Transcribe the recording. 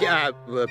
Yeah, uh,